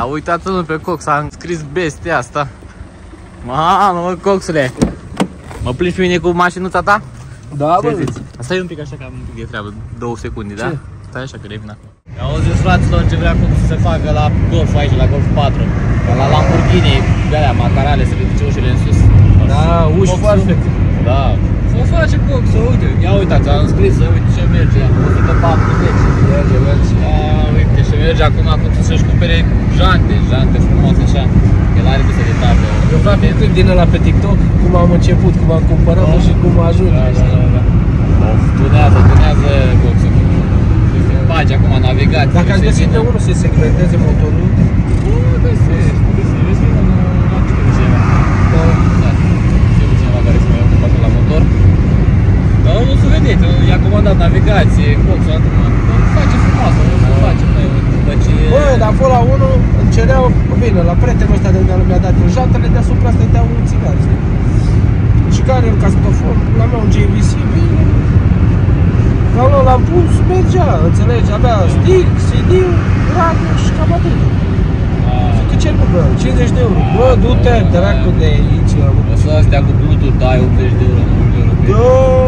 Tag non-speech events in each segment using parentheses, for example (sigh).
A uitat unul pe Cox, a scris bestia asta. Mamă, mă, Coxule. Mă plimbi pe mine cu mașinuța ta? Da, Ce bă. zici? Stai un pic așa că am un pic de treabă, două secunde, da? Ce? Stai așa că revin acum. Auziți fraților ce vrea cum să se facă la Golf aici, la Golf 4. Că la Lamborghini, de alea, macarale, se ridice ușile în sus. Da, uși Coxul- perfect. Da. Să face Cox, să uite. Ia uitați, am scris, să uite ce merge, 140. Merge, merge. Da, uite, și merge acum cum să-și cumpere jante, jante frumoase așa. El are biseritate. Eu fac un clip din ăla pe TikTok, cum am început, cum am cumpărat și cum ajunge. Da, da, da, da. Of, tunează, tunează Coxul. Îți faci acum navigație. Dacă aș se găsi vine. pe unul să segmenteze motorul, Nu, găsești, găsești. Vezi că nu nu am știut cineva. da, Da, știu de cineva care se mai ocupa așa la motor. Dar nu să vedeți, i-a comandat navigație, Coxul acum. Îl face frumoasă, nu se face, măi, după ce... Bă, dar acolo la unul îmi cereau, bine, la prietenul ăsta de unde mi-a dat în jantele deasupra stăteau un țigar, știi? Și care un cascofor, la mea un JVC, bine. La unul l-am pus, mergea, înțelegi, avea stick, CD-ul, radio și cam atât. Zic, cât cer, bă, 50 de euro. Bă, du-te, dracu de aici, la mă. O să astea cu Bluetooth dai 80 de euro, 90 de euro pe Da.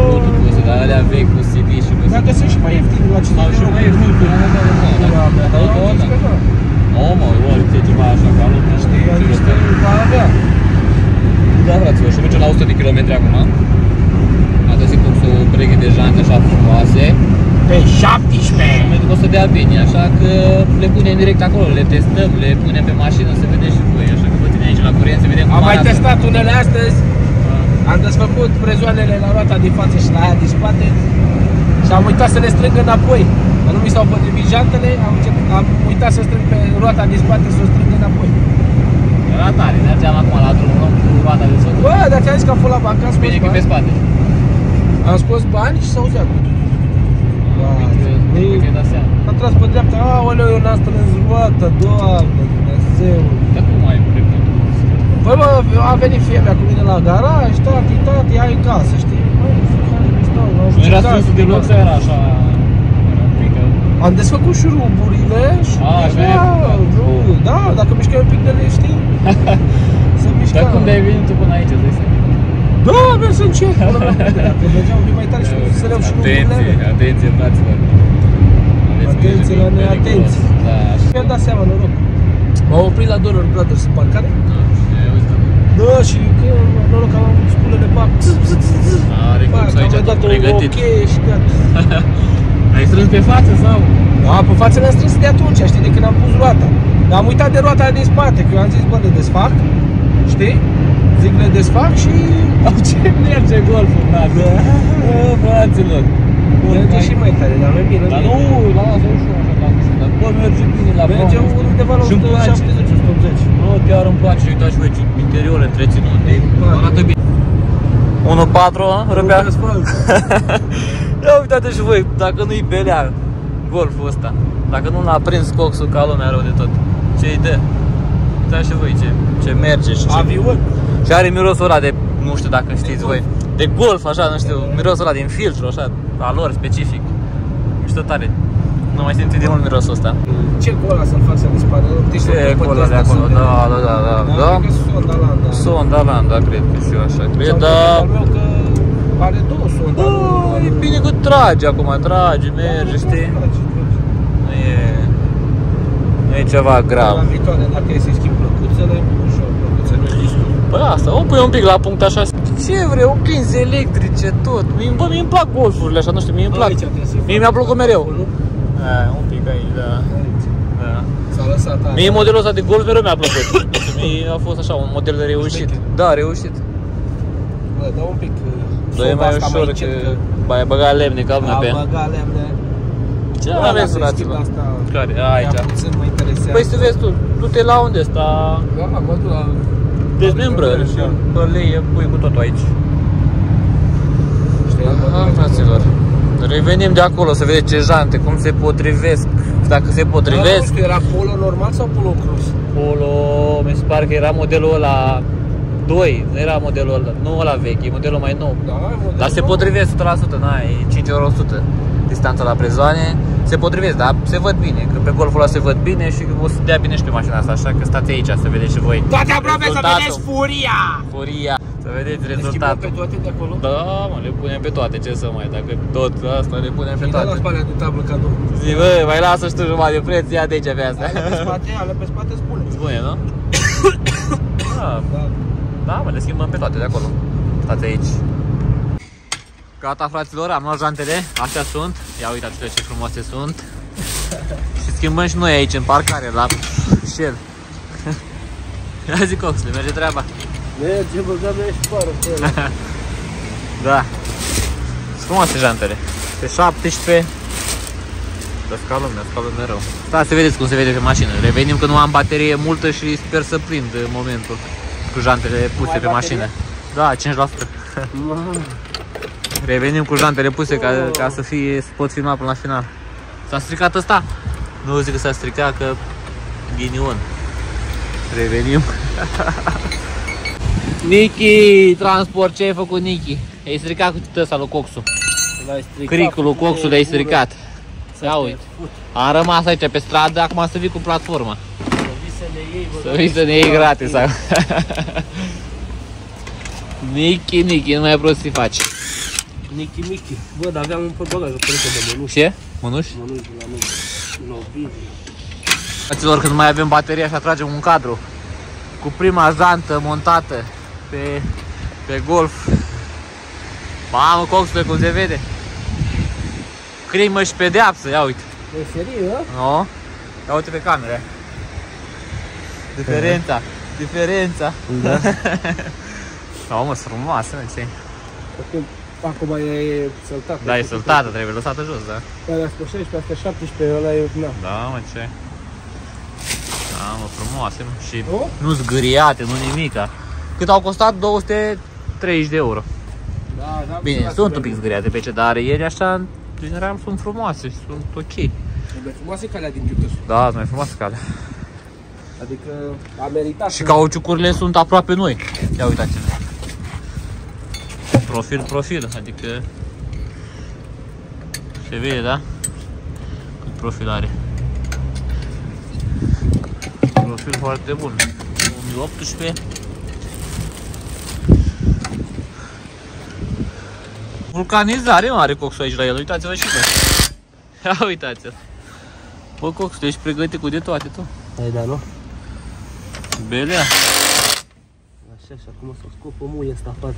Bluetooth, o să dai alea vechi cu CD și cu Dacă sunt și mai ieftini la 50 Sau de și euro. mai ieftin, Bluetooth. da, da, da, da, Da, da, dar da, eu am da, zis că da. da. Nu, mă, orice ceva așa, ca lumea, știi? Am zis că va avea. Da, fraților, și merge la 100 de km acum. A găsit cum să breche de jante așa frumoase. Pe 17! Pentru că o să dea bine, așa că le punem direct acolo, le testăm, le punem pe mașină să vedeți și voi. Așa că vă ține aici la curent să vedem cum Am mai arată. testat unele astăzi, am desfăcut prezoanele la roata din față și la aia din spate și am uitat să le strâng înapoi. Că nu mi s-au potrivit jantele, am, început, am uitat să strâng pe roata din spate să o strâng înapoi. Era tare, mergeam acum la drum, luăm cu roata de sus. Bă, dar ți-am zis că am fost la bancă, am scos Bine că e pe bani, spate. am scos bani și s-a auzea cu Uite, că dat seama. Am tras pe dreapta, aoleu, eu n-am strâns roata, doamne, Dumnezeu. Dar cum ai dreptul? Păi mă, a venit fiebea cu mine la garaj, tati, tati, ai în casă, știi? Băi, hai, stau, am Nu era jucat, strâns deloc sau era așa? Era un pic, uh, Am desfăcut șuruburile și A, așa e. da, nu, da, dacă mișcai un pic de lei, știi? (laughs) Să mișca. Dar cum de-ai venit tu până aici, îți dai seama? Da, merg să încep. până la urmă. Dacă mergeam un pic mai tare și să le iau Atenție, șuruburile. atenție, fraților. Aveți grijă Atenție că la e periculos. neatenți. Da, așa. Mi-am dat seama, noroc. M-am oprit la Dollar Brothers în parcare. Da, și uite. Da, și că noroc că am avut sculele pe apă. Zzz, zzz, zzz. Are cum Pac, să aici am mai dat tot o pregătit. ok și gata. (laughs) Ai strâns pe față sau? Da, pe față le-am strâns de atunci, știi, de când am pus roata. Dar am uitat de roata din spate, că eu am zis, bă, le desfac, știi? Zic, le desfac și... (laughs) Au ce merge golful, da. Da. (laughs) Bă, fraților. Merge și mai tare, dar mai bine. Dar nu, lasă ușor așa, lasă ușor. Dar bă, merge bine la Merge bun, știi? undeva la Și-mi place. 170-180. Nu, chiar îmi place, uitați voi ce interior întreținut, e, place. arată bine. 1.4, rupea. (laughs) Ia uitați și voi, dacă nu-i belea golful ăsta, dacă nu l-a prins coxul ca lumea rău de tot, ce-i dă? Uitați și voi ce, ce merge și ce... Avion. Și are mirosul ăla de, nu știu dacă știți voi, de golf, așa, nu știu, mirosul ăla din filtru, așa, al lor, specific. Mișto tare. Nu mai simți de mult mirosul ăsta. Ce cu ăla să-l fac să dispară? Ce cu ăla de acolo? Da, da, da, da, da. Cred că sonda la, da. Sonda Landa, cred că și eu așa cred, Sau dar... al meu că are două sonda. Bă, e bine că trage acum, trage, merge, știi? Nu e... Nu e ceva La grav. viitoare, dacă e să-i schimb plăcuțele, ușor, plăcuțele nu discu. Păi asta, o pui un pic la punct așa. Ce vrei, oglinzi electrice, tot. Mie, bă, mie îmi plac golfurile așa, nu știu, mie îmi plac. Aici trebuie să-i Mie fac mi-a plăcut mereu. Nu? A, un pic aici, da. Aici. da. S-a lăsat aia. Mie modelul ăsta de golf mereu mi-a plăcut. Nu știu, Mie a fost așa, un model reușit. Da, reușit. Bă, dă un pic. uh, Dă e sonda mai asta ușor încet, că bai băga lemne ca lumea A pe ea. băgat lemne. Ce Bă, aveți, lasă-i schimb fraților? asta. Care? Ea Aici. puțin mă interesează. Păi să vezi tu, du-te la unde sta Da, mă duc la... dezmembrări și pe leie pui cu totul aici. Știi, mă duc Aha, la- fraților. Revenim de acolo să vedeți ce jante, cum se potrivesc, dacă se Da, nu potrivesc. știu, era polo normal sau polo cruz? Polo, mi se pare că era modelul ăla 2, nu era modelul ăla, nu ăla vechi, e modelul mai nou. Da, mă, Dar se potrivesc 100%, na, e 5 ori 100. Distanța la prezoane, se potrivesc, dar se văd bine, că pe golful ăla se văd bine și o să dea bine și pe mașina asta, așa că stați aici să vedeți și voi. Toate aproape să rezultatul. vedeți furia! Furia, să vedeți Le schimbăm rezultatul. pe toate de acolo? Da, mă, le punem pe toate, ce să mai, dacă tot asta le punem pe Și da la toate. spalea de tablă cadou. Zi, bă, mai lasă și tu jumătate de preț, ia de aici pe asta. Ale pe spate, ale pe spate spune. Spune, nu? Da, (coughs) Da. da, mă, le schimbăm pe toate de acolo. Stați aici. Gata, fraților, am luat jantele, astea sunt. Ia uitați ce frumoase sunt. și schimbăm și noi aici, în parcare, la Shell. (laughs) Ia zi, Coxle, merge treaba. Merge, băgăm și pară pe ele. (laughs) Da. Sunt frumoase jantele. Pe 17. Dar scalăm, ne scalăm mereu. Da, să vedeți cum se vede pe mașină. Revenim că nu am baterie multă și sper să prind în momentul cu jantele puse ai pe baterie? mașină. Da, 5%. Revenim cu jantele puse ca, ca să fie, să pot filma până la final. S-a stricat ăsta? Nu zic că s-a stricat, că ghinion. Revenim. (laughs) Niki, transport, ce ai făcut Niki? Ai stricat cu ăsta lui Coxu. L-ai stricat. Cricul lui Coxu le-ai stricat. Ia te uite. Am rămas aici pe stradă, acum să vii cu platforma. Să vii să ne iei, bă. Să vii să ne iei gratis. acum. (laughs) Niki, Niki, nu mai prostii faci. Nichi Michi. Bă, dar aveam un portbagaj, o pereche de mănuși. Ce? Mănuși? Mănuși de la noi. Novi. Fraților, când mai avem bateria și atragem un cadru cu prima jantă montată pe, pe Golf. Mamă, Coxule, cum se vede? Crimă și pedeapsă, ia uite. E serios, hă? No? Ia uite pe camere. Diferența, diferența. Da. (laughs) No, mă, sunt frumoasă, mă, ce Acum, acum e săltat. Da, e săltată, trebuie lăsată jos, da. Care asta 16, asta 17, ăla e, na. Da, mă, ce? Da, mă, frumoase, mă. Și Nu? nu zgâriate, nu nimica. Cât au costat? 230 de euro. Da, da. Bine, sunt un pic zgâriate pe ce, dar ieri așa, în general, sunt frumoase, sunt ok. E mai frumoasă calea din Giutus. Da, mai frumoasă calea. Adică a meritat. Și cauciucurile sunt aproape noi. Ia uitați-vă. Profil, profil, adică se vede, da? Cât profil are. Profil foarte bun. 2018. Vulcanizare mare coxul aici la el, uitați-vă și voi. (laughs) Ia uitați-l. Bă, Cox, tu ești pregătit cu de toate, tu. Hai, da, nu? Belea. Așa, și acum să scopă muie ăsta afară.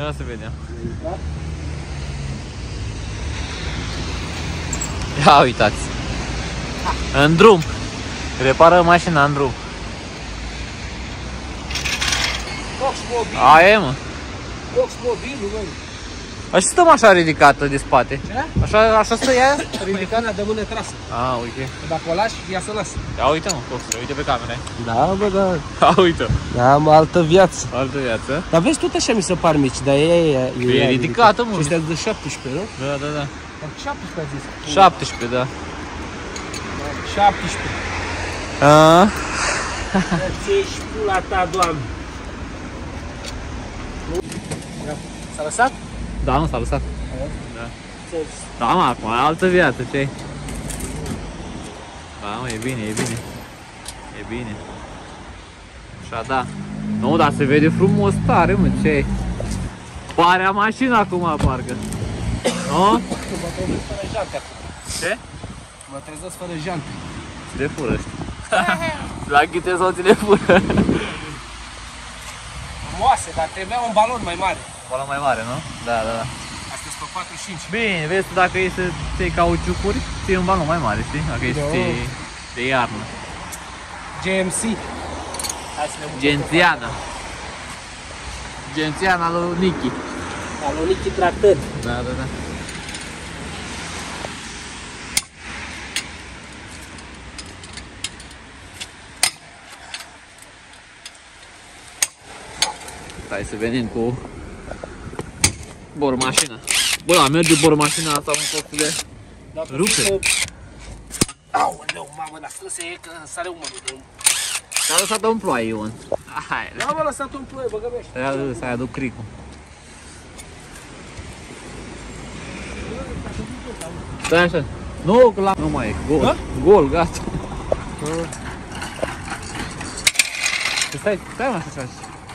Ia să vedem. Ia uitați. În drum. Repară mașina în drum. Cox mobil, Aia e, mă. Cox mobil, bă. Așa stăm așa ridicată de spate. Ce? Așa, așa stă ea? Ridicarea de mână trasă. Ah, uite. Dacă o lași, ea să lasă. Ia uite, mă, coxule, uite pe camera. Da, bă, da. (laughs) Ia uite. Da, am altă viață. Altă viață. Dar vezi, tot așa mi se par mici, dar e, e, E ea ridicată, mă. Și ăstea de 17, nu? Da, da, da. Dar 17 a zis. 17, da. 17. A, Să și pula ta, doamne. S-a lăsat? Da, nu s-a lăsat. Să- Da, mă, acum e altă viață, ce Da, mă, e bine, e bine. E bine. Așa, da. Nu, dar se vede frumos tare, mă, ce Pare a mașina acum, parcă. Nu? Mă trezesc fără jante acum. Ce? Mă trezesc fără jante. Le fură ăștia. (laughs) La ghite sau ți le fură. Frumoase, dar trebuia un balon mai mare. Balon mai mare, nu? Da, da, da. Astea sunt pe 45. Bine, vezi tu dacă e să ții cauciucuri, ții un balon mai mare, știi? Dacă e să Da. ții de iarnă. GMC. Hai să ne mutăm. Gențiana. Gențiana lui Nicky. Alonichi tractor. Da, da, da. Hai să venim cu bormașina. Bă, la merge bormașina asta, mă, copile. Dar Rupe. Că... Aoleu, mamă, dar strânse e că sare umărul de un... S-a lăsat în ploaie, Ion. Hai, Da, mă, lăsat un ploaie, băgă-mi să-i aduc, să-i aduc cricul. Stai așa. Nu, că la... Nu mai e. Gol. Da? Gol, gata. Stai, stai mă așa.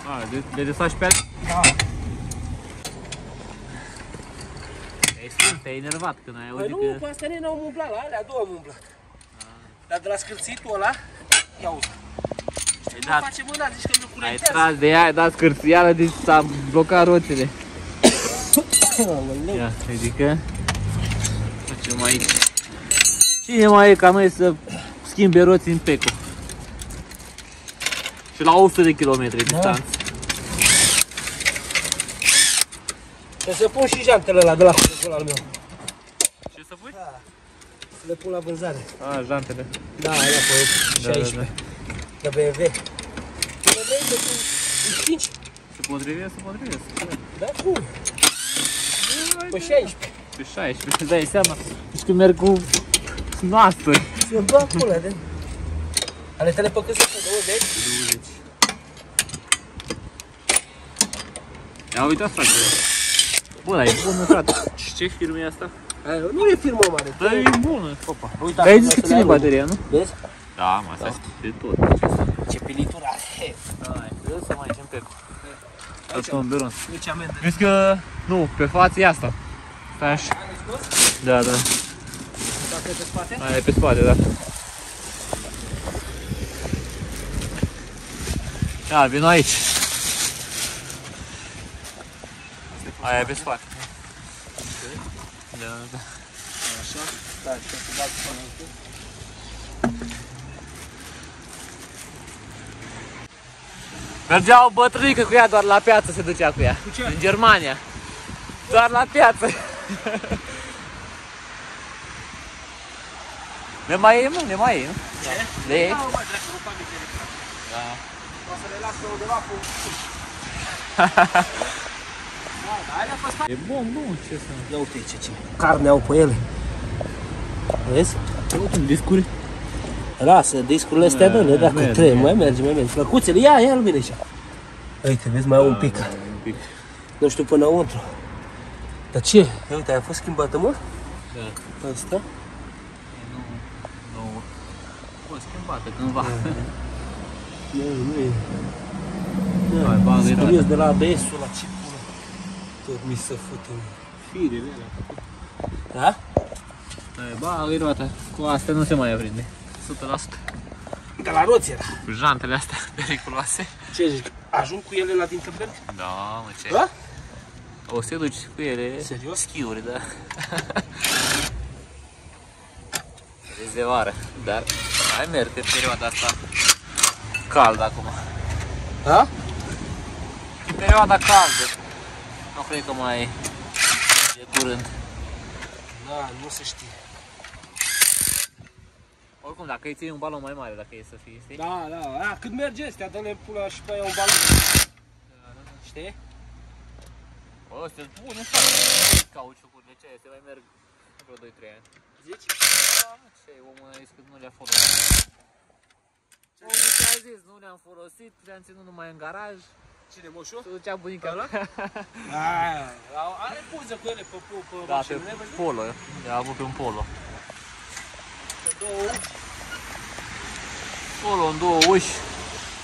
A, de, de desfaci pe alea? Te-ai stins, (coughs) te-ai enervat când ai Păi auzit nu, că... pe astea n-au umblat, la alea două am umblat. Dar de la scârțitul ăla, ia uite. Ai Nu dat, face mâna, zici că mi-o ai curentează. tras de ea, ai dat scârțială, deci s-a blocat roțile. (coughs) Aoleu. Ia, ridică. Facem aici. Cine mai e ca noi să schimbe roți în Peco? Și la 100 de kilometri distanță. Trebuie să pun și jantele ăla de la colegul al meu. Ce să pui? Să le pun la vânzare. A, jantele. Da, alea pe Da, da, 16. De BMW. BMW de cu 5? Se potrivesc, se potrivesc. Da, cum? Pe 16. Pe 16, îți dai seama. Deci când merg cu noastră. Se bag pula de... Ale tale pe cât sunt? 20? 20. Ia uitați frate. Bă, dar e bună, frate. Și ce firmă e asta? Aia, Nu e firmă mare. Da, e bună. Opa. Uite, Dar ai zis asta că le ține ai, bateria, nu? Vezi? Da, mă, asta e de tot. Ce pilitură are. Hai, vreau să mai încep cu. Asta un beron. Nici amendă. Vezi că, nu, pe față e asta. Stai așa. Ai scos? Da, da. Dacă e pe spate? Aia e pe spate, da. Ia, vino aici. Aia e pe spate. Da, da. Așa. Da, și să bag până aici. Mergea o bătrânică cu ea, doar la piață se ducea cu ea. Cu ce? În Germania. Doar la piață. (laughs) Ne mai e, mă, ne mai e, nu? Ce? Le iei? Da, mă, dracu, rupa mitere. Da. O să le las pe undeva cu... (laughs) E bun, bun, ce să... Ia uite ce, ce carne au pe ele. Vezi? Uite, discuri. Lasă, discurile astea Da, bune, dacă merge. trebuie, mai merge, mai merge. Flăcuțele, ia, ia-l bine așa. Uite, vezi, mai au un pic. Un pic. Nu știu până înăuntru. Dar ce? Ia uite, a fost schimbată, mă? Da. Asta? Nu, nu. Bă, schimbată cândva. (laughs) Nu, nu e. Mai bagă Sunt toate. curios de la ABS-ul la ce pula. Tot mi se fute. Firele alea. Da? Hai, bagă roata. Cu astea nu se mai aprinde. 100%. De la roți era. Cu jantele astea (laughs) periculoase. Ce zici? Ajung cu ele la Dinterberg? Da, mă, ce? Da? O să te duci cu ele. Serios? Schiuri, da. (laughs) Vezi de vară, dar mai merg pe perioada asta caldă acum. Da? E perioada caldă. Nu cred că mai e curând. Da, nu se știe. Oricum, dacă îi ții un balon mai mare, dacă e să fie, știi? Da, da, a, cât merge astea, dă-ne pula și pe aia un balon. Știi? Bă, să-l pune să cauciucurile ce se mai merg vreo 2-3 ani. Zici? Da, ce omul a zis că nu le-a folosit. Omul ce a zis, nu le-am folosit, le-am ținut numai în garaj. Cine, moșu? Se ducea bunica Ăla? (laughs) A, are poză cu ele pe, pe, pe Da, pe mașină, ne vezi? polo, le-a avut pe un polo. Pe două uși. Polo în două uși,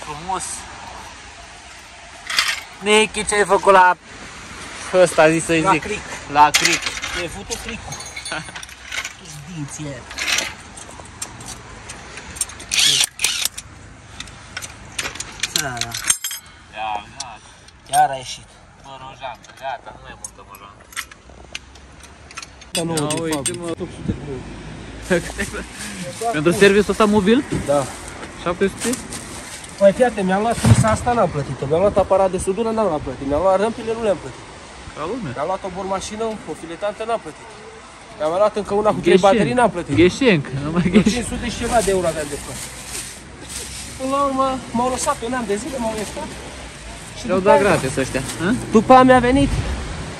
frumos. Nichi, ce ai făcut la ăsta, zi să-i La zic? cric. La cric. E făcut cricul. Tu-ți dinții aia. Da, da. Ia, ia, Iar a ieșit. fără o jantă, gata, nu mai montăm o jantă. Da, nu, Ia de uite, fapt. mă. 800 de euro. Pentru serviciul ăsta mobil, Da. 700? Păi fiate, mi-am luat flisa asta, n-am plătit-o. Mi-am luat aparat de sudură, n-am plătit. Mi-am luat râmpile, nu le-am plătit. Ca lume. Mi-am luat o bormașină, o filetantă, n-am plătit. Mi-am mai luat încă una cu trei baterii, n-am plătit. Gheșenc, numai Vreo gheșenc. 500 și ceva de euro aveam de plătit. Până la urmă, m-au lăsat un an de zile, m-au iertat. Și Le-au după dat aia- gratis ăștia. hă? După aia mi-a venit.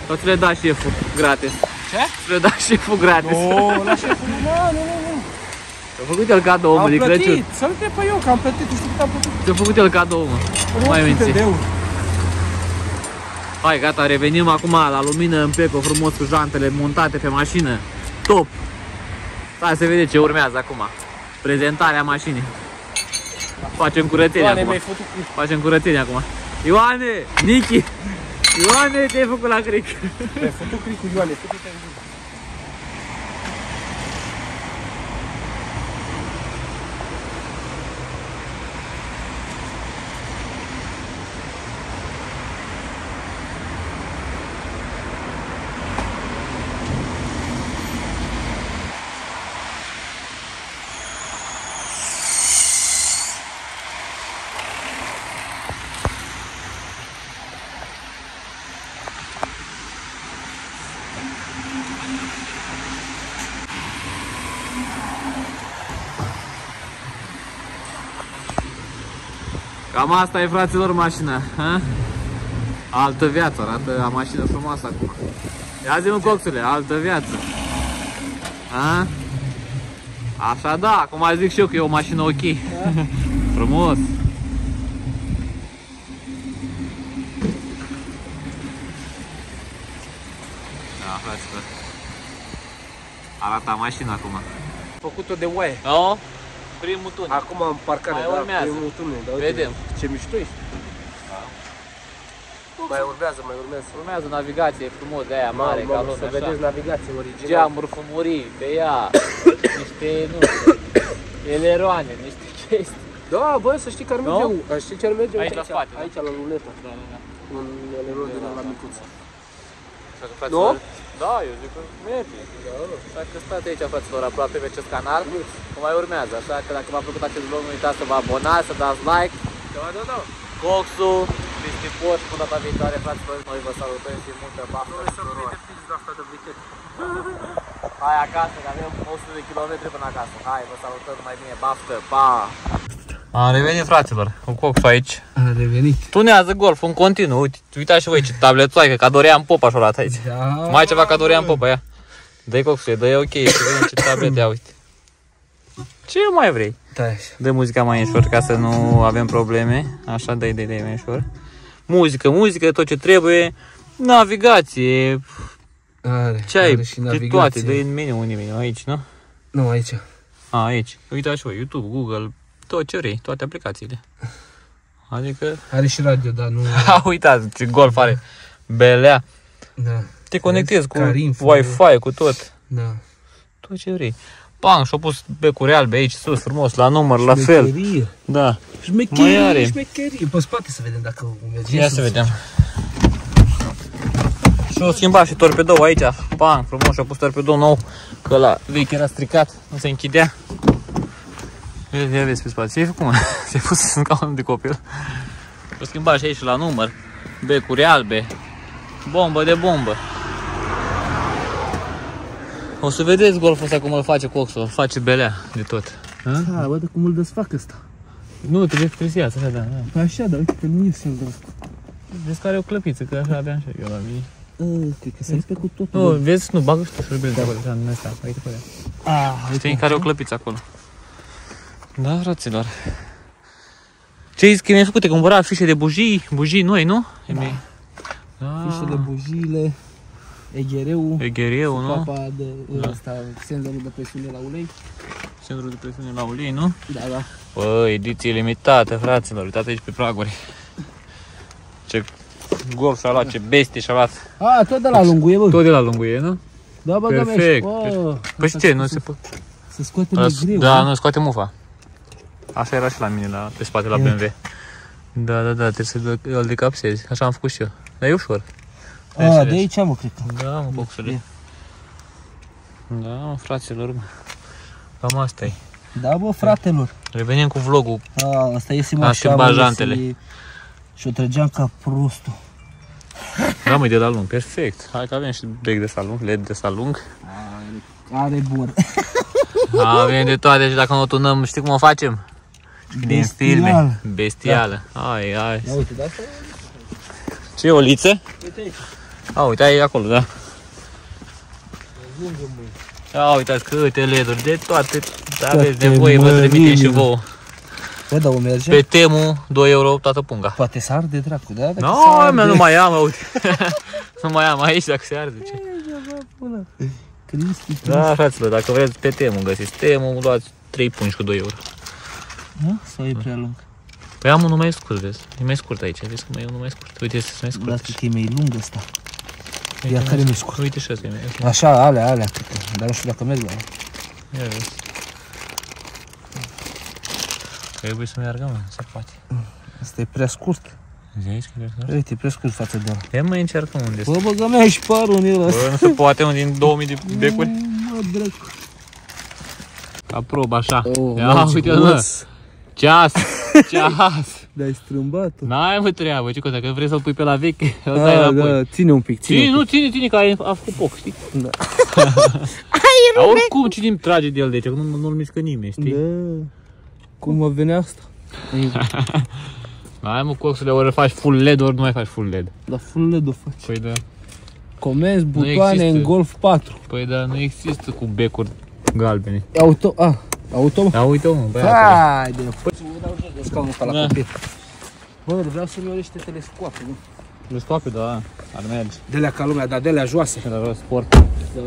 Sau ți le da șeful gratis? Ce? Ți le da șeful gratis. Nu, la șeful, nu, nu, nu, nu. Ți-a făcut el cadou, mă, Am de plătit, Crăciun. să-l trec pe eu, că am plătit, tu știi cât am plătit? Ți-a făcut el cadou, mă. Vreo Mai 800 minți. de euro. Hai, gata, revenim acum la lumină în peco, frumos cu jantele montate pe mașină. Top! Stai să vedem ce urmează acum. Prezentarea mașinii. Facem curățenie Ioane, acum. mi-ai făcut cu... Facem curățenie acum. Ioane! Nichi! Ioane, te-ai făcut la cric. Mi-ai făcut cricul Ioane, făcut-te în Cam asta e, fraților, mașina. Ha? Altă viață, arată a mașină frumoasă acum. Ia zi-mi, coxule, altă viață. Ha? Așa da, acum zic și eu că e o mașină ok. (laughs) Frumos. Da, fraților. Arată mașina acum. Făcut-o de oaie. No? Primul tunel. Acum am parcare, Mai da, urmează. primul tunel, da, uite, Vedem. Ce mișto ești. Mai urmează, mai urmează. Urmează navigație frumos de aia mare, ca Mamă, lumea, să așa. vedeți navigație originală. geamuri fumurii pe ea, (coughs) niște, nu știu, eleroane, niște chestii. Da, bă, să știi că ar merge, Nu? ar știi ce ar merge Aici la spate, da? aici la luneta, Da, da, da. în elerul din la micuță. Așa că, fraților, Da, eu zic că merge. Așa că stați aici, fraților, aproape pe acest canal, cum mai urmează. Așa că dacă v-a plăcut acest vlog, nu uitați să vă abonați, să dați like. Da, da, da. Coxul, Cristi Poș, până data viitoare, fraților, noi vă salutăm și multă baftă Noi și să noroc. prinde pix de asta de brichet. Hai acasă, că avem 100 de kilometri până acasă. Hai, vă salutăm mai bine, baftă, pa! Am revenit, fraților, cu coxul aici. A revenit. Tunează golf în continuu. Uite, uitați și voi ce tablețoaică, ca Dorian Popa și-o luat aici. Da. Mai ceva ca Dorian Popa, ia. Dă-i coxule, dă-i ok, să vedem ce tablete, ia uite. Ce mai vrei? Da, așa. Dă muzica mai ușor ca să nu avem probleme. Așa, dă-i, dă-i, dă-i mai ușor. Muzică, muzică, tot ce trebuie. Navigație, Are, ce ai? are și De navigație. toate, dă în meniu, unde meniu, aici, nu? Nu, aici. A, aici. Uitați și voi, YouTube, Google, tot ce vrei, toate aplicațiile. Adică, (laughs) Are și radio, dar nu... (laughs) ha, uitați ce golf are. Belea. Da, Te conectezi cu Carinfo. Wi-Fi, cu tot. da. Tot ce vrei. Bang, și-a pus becuri albe aici sus, frumos, la număr, la fel. Șmecherie. Da. Mai Șmecherie, are. șmecherie. Pe spate să vedem dacă merge. Ia sus. să vedem. Și o schimbat și torpedou aici. Bang, frumos, și-a pus torpedou nou, că la vechi era stricat, nu se închidea. Ia, ia vezi pe spate. Ce-ai făcut, mă? Ți-ai pus în caunul de copil. O schimbat și aici la număr. Becuri albe. Bombă de bombă. O să vedeți golful ăsta cum îl face coxul, îl face belea de tot. Ha? Da, văd cum îl desfac ăsta. Nu, trebuie să trebuie să iasă, așa, da. da. Păi așa, dar uite că nu iese în desfac. Vezi că are o clăpiță, că așa aveam și eu la mine. Cred că se rupe cu totul. Nu, vezi, nu, bagă și tu șurubele de acolo, așa, în ăsta, uite pe alea. Ah, uite. Știi care o clăpiță acolo. Da, fraților. Ce ai zis că mi-ai făcut? Te cumpăra fișe de bujii, bujii noi, nu? Da. Da. Fișele, bujiile, eghereu, Eghereu, nu? papa de Da. ăsta, senzorul de presiune la ulei. Centrul de presiune la ulei, nu? Da, da. Bă, ediție limitată, fraților. Uitați aici pe praguri. Ce golf și-a luat, ce bestie și-a luat. A, tot de la lunguie, bă. Tot de la lungul e, nu? Da, bă, da, Perfect. Oh, Păi și ce, nu se poate? Se scoate mai greu. Da, nu, scoate mufa. Așa era și la mine, la, pe spate, la Ia. BMW. Da, da, da, trebuie să îl decapsezi. Așa am făcut și eu. Dar e ușor. A, de aici, mă, cred că. Da, mă, boxule. Da, mă, fraților, mă. Cam asta e. Da, bă, fratelor. Revenim cu vlogul. A, asta iese mă A așa, schimbat mă, jantele. iese- Și o trăgeam ca prostul. Da, mă, de la lung. Perfect. Hai că avem și bec de salung, LED de salung. Are bun. Avem de toate și dacă nu o tunăm, știi cum o facem? Din Bestial. filme. Bestială. Hai, hai. Ia uite, da, asta? Ce e o liță? Uite aici. A, uite, ai acolo, da. Ajungem, măi. Ia uitați câte LED-uri, de toate aveți Toate nevoie, vă trimitem și mărimile. vouă. Bă, dar o merge? Pe Temu, 2 euro toată punga. Poate s arde dracu, da? Dacă Nu, se arde- no, nu mai am, uite. (laughs) nu mai am aici dacă se arde. Ce? Cristi, Da, fraților, dacă vreți pe Temu găsiți Temu, luați 3 pungi cu 2 euro. Da? Sau e prea lung? Păi am unul mai scurt, vezi? E mai scurt aici, vezi că mai e unul mai scurt. Uite, este mai scurt. Da, cred că e mai lung ăsta. Uite, ia mai care e mai scurt. scurt? Uite și ăsta e mai Așa, alea, alea, cred că. Dar nu știu dacă merg la Ia vezi. Trebuie să meargă, mă, se poate. Asta e prea scurt. Vezi aici că e scurt? Uite, e prea scurt față de ăla. Ia mai încercăm unde este. Bă, băgă mea și parul în el ăsta. Bă, nu se poate, mă, din 2000 de becuri. Mă, dracu. Aprob, așa. Oh, Ia, merge uite, frumos. mă. Ceas, (laughs) ceas. Dar ai strâmbat-o. N-ai mă treabă, ce că dacă vrei să-l pui pe la veche, (laughs) îl dai Da, înapoi. da, ține un pic, ține, Ține, un nu, ține, ține, că ai, a făcut poc, știi? Da. (laughs) Dar oricum, cine îmi trage de el de aici, că nu, nu-l mișcă nimeni, pic. știi? Da. Cum mă venea asta? Hai mă, coxule, ori faci full LED, ori nu mai faci full LED. La full LED o faci. Păi da, Comenzi butoane există. în Golf 4. păi da, nu există cu becuri galbene. Auto, a, auto, mă. Ia uite mă, băiatul. Hai de Păi să mă dau jos de scaunul ăsta la Da. copil. Bă, vreau să-mi iau niște telescoape, nu? Nu stoape, da, ar merge. De-alea ca lumea, dar de-alea joase. Când ar sport. Da.